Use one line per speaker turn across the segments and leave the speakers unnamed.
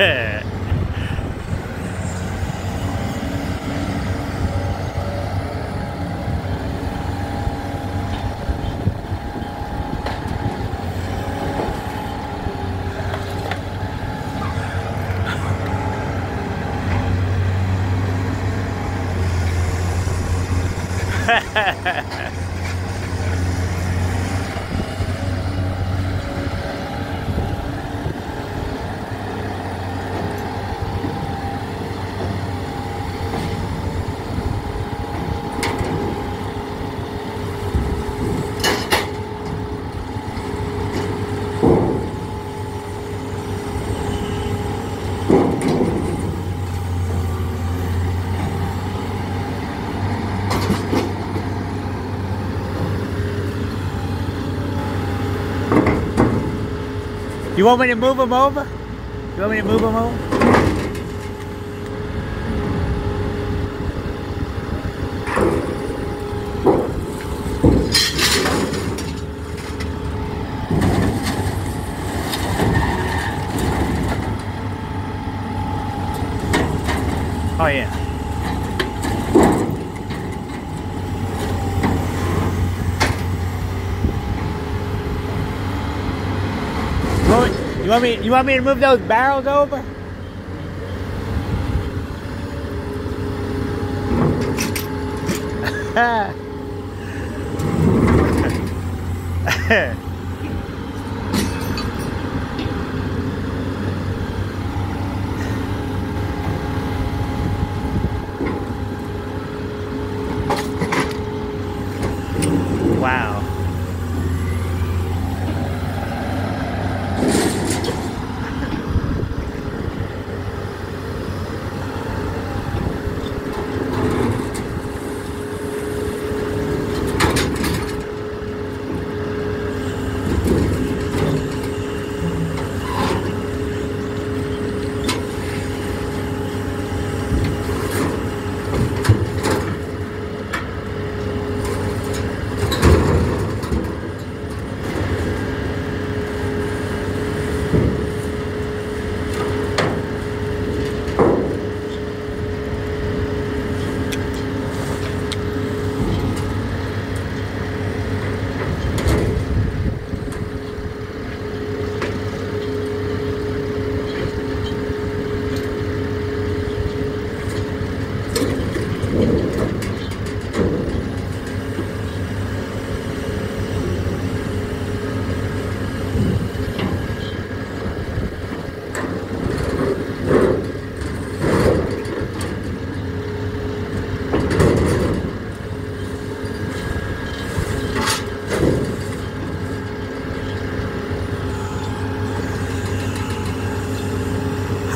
ねハハハハ You want me to move them over? You want me to move them over? Oh yeah. You want, me, you want me? You want me to move those barrels over? wow.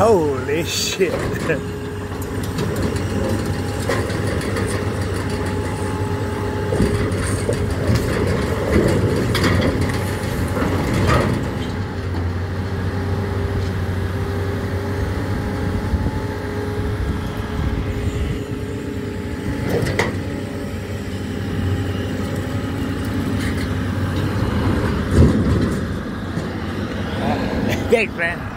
Holy shit. Thanks, man.